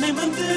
Hani mındır